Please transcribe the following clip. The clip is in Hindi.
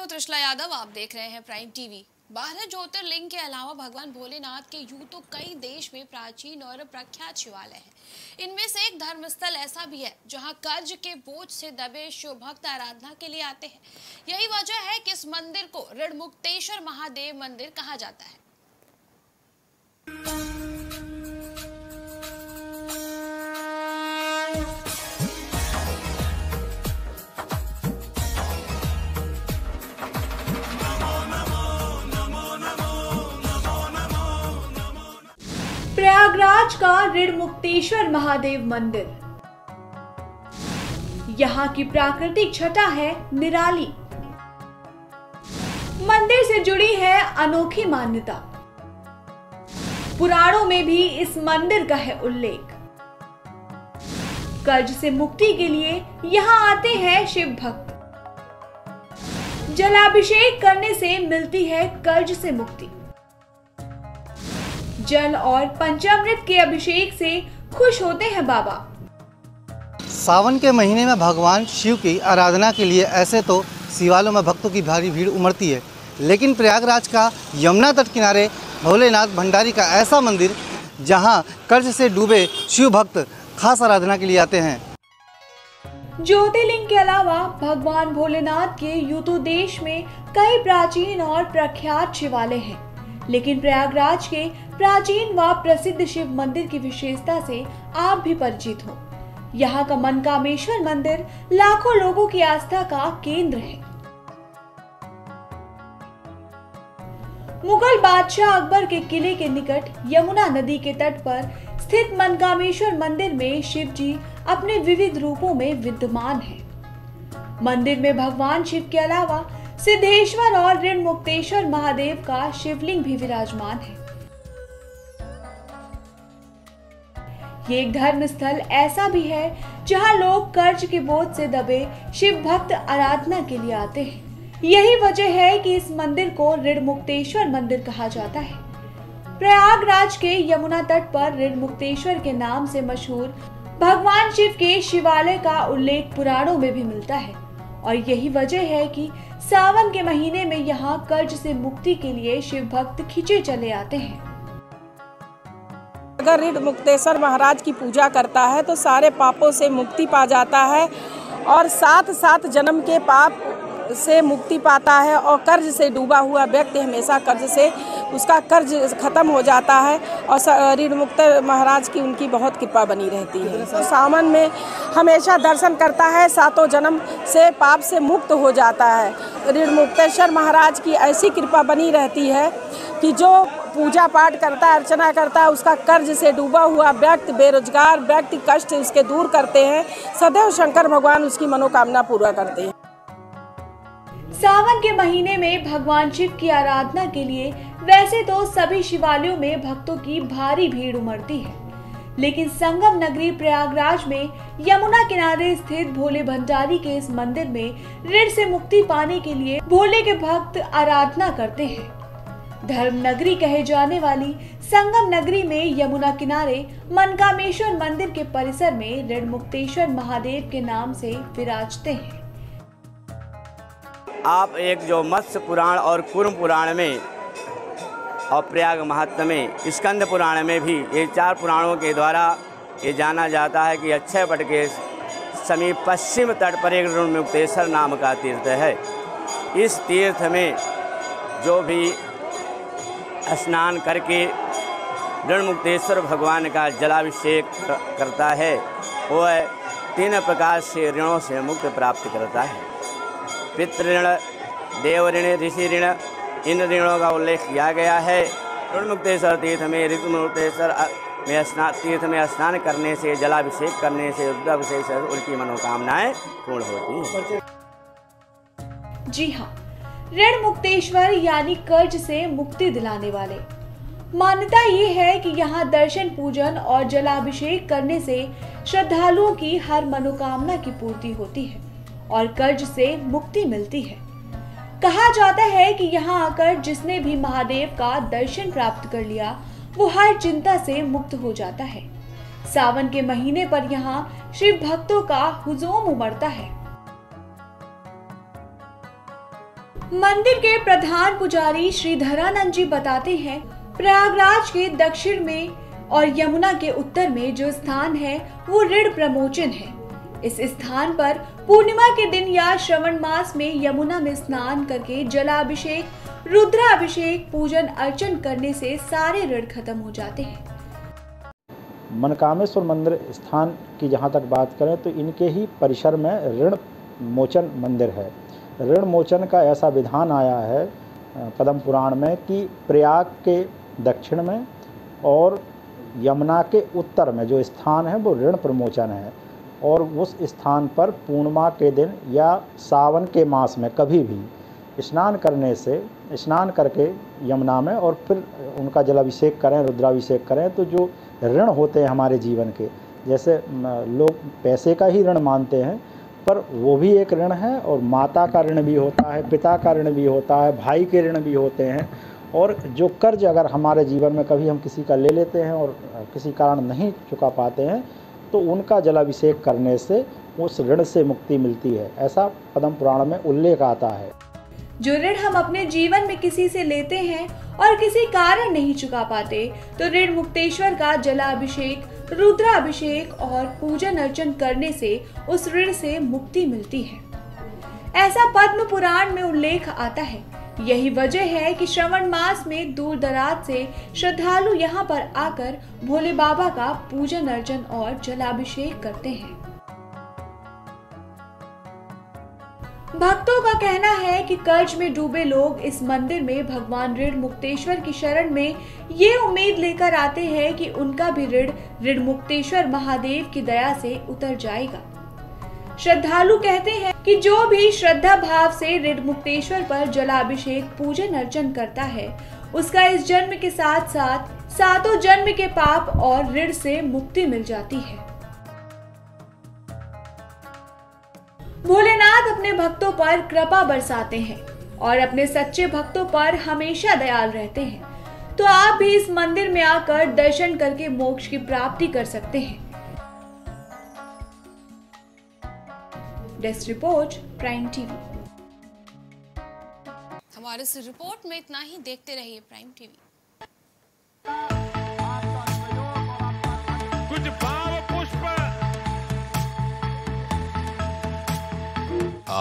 हूँ, त्रिशला यादव, आप देख रहे हैं प्राइम टीवी बारह ज्योतिर्लिंग के अलावा भगवान भोलेनाथ के यूँ तो कई देश में प्राचीन और प्रख्यात शिवालय हैं। इनमें से एक धर्मस्थल ऐसा भी है, जहाँ कर्ज के बोझ से दबे शिव भक्त आराधना के लिए आते हैं। यही वजह है कि इस मंदिर को ऋणमुक्तेश्वर महादेव मंदिर कहा जाता है। प्रयागराज का ऋण मुक्तेश्वर महादेव मंदिर। यहाँ की प्राकृतिक छटा है निराली। मंदिर से जुड़ी है अनोखी मान्यता। पुराणों में भी इस मंदिर का है उल्लेख। कर्ज से मुक्ति के लिए यहाँ आते हैं शिव भक्त। जलाभिषेक करने से मिलती है कर्ज से मुक्ति। जल और पंचामृत के अभिषेक से खुश होते हैं बाबा। सावन के महीने में भगवान शिव की आराधना के लिए ऐसे तो शिवालयों में भक्तों की भारी भीड़ उमड़ती है लेकिन प्रयागराज का यमुना तट किनारे भोलेनाथ भंडारी का ऐसा मंदिर जहाँ कर्ज से डूबे शिव भक्त खास आराधना के लिए आते हैं। ज्योतिर्लिंग के अलावा भगवान भोलेनाथ के यूतो देश में कई प्राचीन और प्रख्यात शिवालय हैं लेकिन प्रयागराज के प्राचीन व प्रसिद्ध शिव मंदिर की विशेषता से आप भी परिचित हो। यहाँ का मन कामेश्वर मंदिर लाखों लोगों की आस्था का केंद्र है। मुगल बादशाह अकबर के किले के निकट यमुना नदी के तट पर स्थित मनकामेश्वर मंदिर में शिव जी अपने विविध रूपों में विद्यमान है। मंदिर में भगवान शिव के अलावा सिद्धेश्वर और ऋण मुक्तेश्वर महादेव का शिवलिंग भी विराजमान है। ये एक धर्म स्थल ऐसा भी है जहाँ लोग कर्ज के बोझ से दबे शिव भक्त आराधना के लिए आते हैं। यही वजह है कि इस मंदिर को ऋण मुक्तेश्वर मंदिर कहा जाता है। प्रयागराज के यमुना तट पर ऋण मुक्तेश्वर के नाम से मशहूर भगवान शिव के शिवालय का उल्लेख पुराणों में भी मिलता है। और यही वजह है कि सावन के महीने में यहाँ कर्ज से मुक्ति के लिए शिव भक्त खिंचे चले आते हैं। अगर ऋण मुक्तेश्वर महाराज की पूजा करता है तो सारे पापों से मुक्ति पा जाता है और साथ साथ जन्म के पाप से मुक्ति पाता है और कर्ज से डूबा हुआ व्यक्ति हमेशा कर्ज से, उसका कर्ज खत्म हो जाता है और ऋण मुक्त महाराज की उनकी बहुत कृपा बनी रहती है। तो सावन में हमेशा दर्शन करता है, सातों जन्म से पाप से मुक्त हो जाता है। ऋण मुक्तेश्वर महाराज की ऐसी कृपा बनी रहती है कि जो पूजा पाठ करता अर्चना करता है, उसका कर्ज से डूबा हुआ व्यक्ति बेरोजगार व्यक्ति कष्ट उसके दूर करते हैं। सदैव शंकर भगवान उसकी मनोकामना पूरा करते हैं। सावन के महीने में भगवान शिव की आराधना के लिए वैसे तो सभी शिवालयों में भक्तों की भारी भीड़ उमड़ती है। लेकिन संगम नगरी प्रयागराज में यमुना किनारे स्थित भोले भंडारी के इस मंदिर में ऋण से मुक्ति पाने के लिए भोले के भक्त आराधना करते हैं। धर्म नगरी कहे जाने वाली संगम नगरी में यमुना किनारे मनकामेश्वर मंदिर के परिसर में ऋण मुक्तेश्वर महादेव के नाम से विराजते हैं। आप एक जो मत्स्य पुराण और कुर्म पुराण में और प्रयाग महात्म में, स्कंद पुराण में भी ये चार पुराणों के द्वारा ये जाना जाता है कि अक्षय पट के समीप पश्चिम तट पर एक ऋण मुक्तेश्वर नाम का तीर्थ है। इस तीर्थ में जो भी स्नान करके ऋणमुक्तेश्वर भगवान का जलाभिषेक करता है वह तीन प्रकार से ऋणों से मुक्त प्राप्त करता है। पितृण देव ऋण, ऋषि ऋण, इन ऋणों का उल्लेख किया गया है। ऋणमुक्तेश्वर तीर्थ में, ऋतुमुक्तेश्वर में स्नान तीर्थ में स्नान करने से, जलाभिषेक करने से रुद्राभिषेक से उनकी मनोकामनाएँ पूर्ण होती हैं। जी हाँ ऋण मुक्तेश्वर यानी कर्ज से मुक्ति दिलाने वाले। मान्यता ये है कि यहाँ दर्शन, पूजन और जलाभिषेक करने से श्रद्धालुओं की हर मनोकामना की पूर्ति होती है और कर्ज से मुक्ति मिलती है। कहा जाता है कि यहाँ आकर जिसने भी महादेव का दर्शन प्राप्त कर लिया, वो हर चिंता से मुक्त हो जाता है। सावन के महीने पर यहाँ शिव भक्तों का हुजूम उमड़ता है। मंदिर के प्रधान पुजारी श्री धरानंद जी बताते हैं, प्रयागराज के दक्षिण में और यमुना के उत्तर में जो स्थान है, वो ऋण प्रमोचन है। इस स्थान पर पूर्णिमा के दिन या श्रवण मास में यमुना में स्नान करके जलाभिषेक, रुद्राभिषेक, पूजन अर्चन करने से सारे ऋण खत्म हो जाते हैं। मनकामेश्वर मंदिर स्थान की जहाँ तक बात करें तो इनके ही परिसर में ऋण मोचन मंदिर है। ऋण मोचन का ऐसा विधान आया है पद्म पुराण में कि प्रयाग के दक्षिण में और यमुना के उत्तर में जो स्थान है, वो ऋण प्रमोचन है। और उस स्थान पर पूर्णिमा के दिन या सावन के मास में कभी भी स्नान करने से, स्नान करके यमुना में और फिर उनका जलाभिषेक करें, रुद्राभिषेक करें तो जो ऋण होते हैं हमारे जीवन के, जैसे लोग पैसे का ही ऋण मानते हैं पर वो भी एक ऋण है और माता का ऋण भी होता है, पिता का ऋण भी होता है, भाई के ऋण भी होते हैं और जो कर्ज अगर हमारे जीवन में कभी हम किसी का ले लेते हैं और किसी कारण नहीं चुका पाते हैं तो उनका जलाभिषेक करने से उस ऋण से मुक्ति मिलती है। ऐसा पद्म पुराण में उल्लेख आता है। जो ऋण हम अपने जीवन में किसी से लेते हैं और किसी कारण नहीं चुका पाते तो ऋण मुक्तेश्वर का जलाभिषेक, रुद्राभिषेक और पूजन अर्चन करने से उस ऋण से मुक्ति मिलती है। ऐसा पद्म पुराण में उल्लेख आता है। यही वजह है कि श्रवण मास में दूर दराज से श्रद्धालु यहाँ पर आकर भोले बाबा का पूजन अर्चन और जलाभिषेक करते हैं। भक्तों का कहना है कि कर्ज में डूबे लोग इस मंदिर में भगवान ऋण मुक्तेश्वर की शरण में ये उम्मीद लेकर आते हैं कि उनका भी ऋण ऋण मुक्तेश्वर महादेव की दया से उतर जाएगा। श्रद्धालु कहते हैं कि जो भी श्रद्धा भाव से ऋण मुक्तेश्वर पर जलाभिषेक, पूजन, अर्चन करता है, उसका इस जन्म के साथ साथ सातों जन्म के पाप और ऋण से मुक्ति मिल जाती है। भोलेनाथ अपने भक्तों पर कृपा बरसाते हैं और अपने सच्चे भक्तों पर हमेशा दयाल रहते हैं। तो आप भी इस मंदिर में आकर दर्शन करके मोक्ष की प्राप्ति कर सकते हैं। Desk report, prime TV. हमारे रिपोर्ट में इतना ही। देखते रहिए प्राइम टीवी।